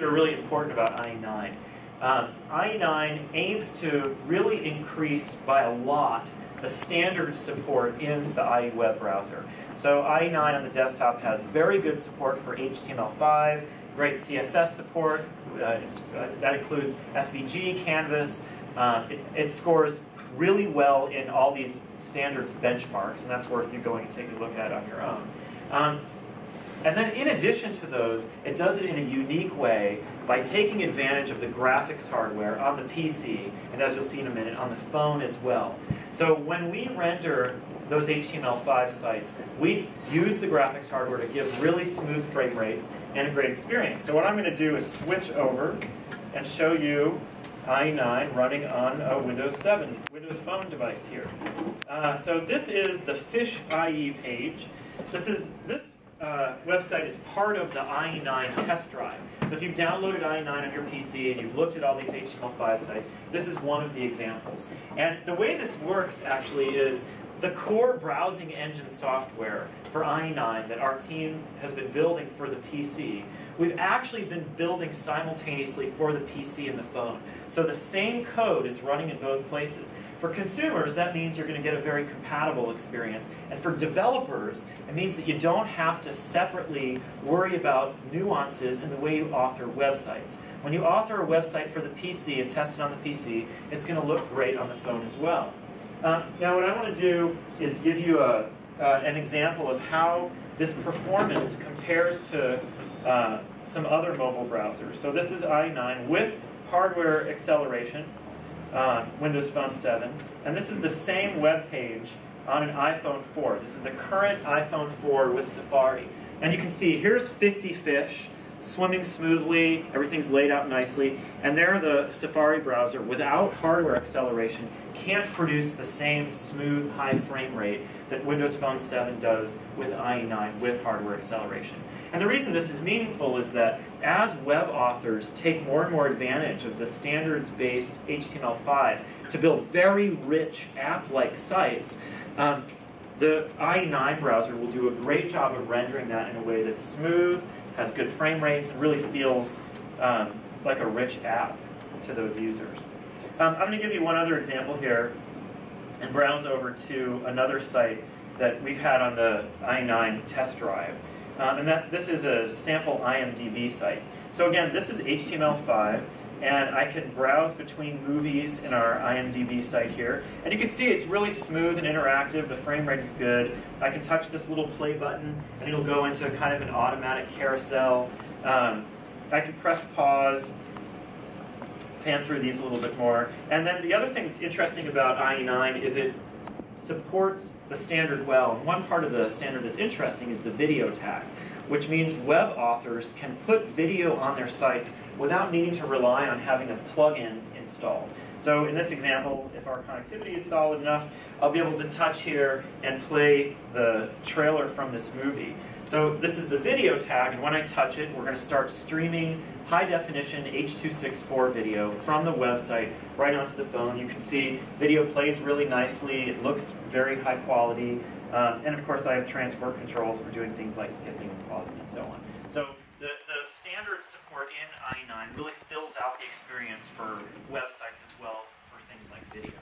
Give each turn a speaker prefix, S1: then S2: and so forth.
S1: that are really important about IE9. Um, IE9 aims to really increase by a lot the standard support in the IE web browser. So IE9 on the desktop has very good support for HTML5, great CSS support, uh, uh, that includes SVG, Canvas. Uh, it, it, scores really well in all these standards benchmarks, and that's worth you going and taking a look at on your own. Um, and then in addition to those, it does it in a unique way by taking advantage of the graphics hardware on the PC, and as you'll see in a minute, on the phone as well. So when we render those HTML5 sites, we use the graphics hardware to give really smooth frame rates and a great experience. So what I'm going to do is switch over and show you IE9 running on a Windows 7, Windows Phone device here. Uh, so this is the Fish IE page. This is this uh, website is part of the IE9 test drive. So if you've downloaded IE9 on your PC and you've looked at all these HTML5 sites, this is one of the examples. And the way this works actually is the core browsing engine software for IE9 that our team has been building for the PC, we've actually been building simultaneously for the PC and the phone. So the same code is running in both places. For consumers, that means you're going to get a very compatible experience. And for developers, it means that you don't have to separately worry about nuances in the way you author websites. When you author a website for the PC and test it on the PC, it's going to look great on the phone as well. Uh, now what I want to do is give you a, uh, an example of how this performance compares to uh, some other mobile browsers. So this is IE9 with hardware acceleration, uh, Windows Phone 7, and this is the same web page on an iPhone 4. This is the current iPhone 4 with Safari. And you can see here's 50 fish, swimming smoothly, everything's laid out nicely, and there the Safari browser, without hardware acceleration, can't produce the same smooth, high frame rate that Windows Phone 7 does with IE9 with hardware acceleration. And the reason this is meaningful is that as web authors take more and more advantage of the standards-based HTML5 to build very rich app-like sites, um, the IE9 browser will do a great job of rendering that in a way that's smooth, has good frame rates, and really feels um, like a rich app to those users. Um, I'm going to give you one other example here and browse over to another site that we've had on the IE9 test drive. Um, and this is a sample IMDb site. So again, this is HTML5, and I can browse between movies in our IMDb site here. And you can see it's really smooth and interactive. The frame rate is good. I can touch this little play button, and it'll go into kind of an automatic carousel. Um, I can press pause, pan through these a little bit more. And then the other thing that's interesting about IE9 is it supports the standard well. One part of the standard that's interesting is the video tag which means web authors can put video on their sites without needing to rely on having a plugin installed. So in this example, if our connectivity is solid enough, I'll be able to touch here and play the trailer from this movie. So this is the video tag, and when I touch it, we're going to start streaming high definition H.264 video from the website right onto the phone. You can see video plays really nicely, it looks very high quality, um, and of course I have transport controls for doing things like skipping and pausing and so on. So the, the standard support in IE9 really fills out the experience for websites as well for things like video.